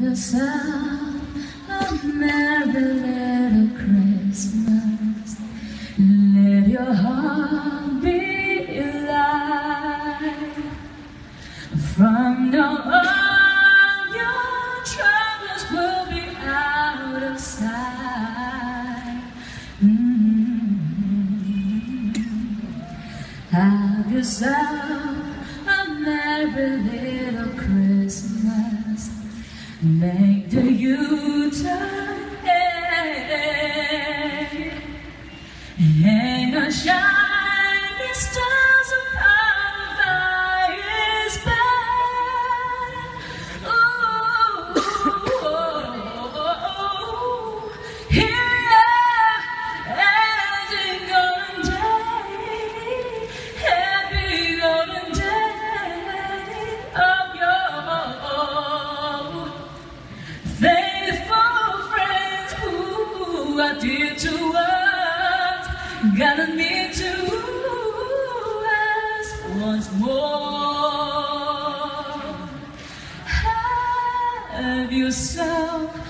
the sound of merry little Christmas. Let your heart be light. From now on, your troubles will be out of sight. Mm. Have yourself a merry little Christmas. Make the Yuletide hang a shining stars are dear to us, gather near to us once more. Have yourself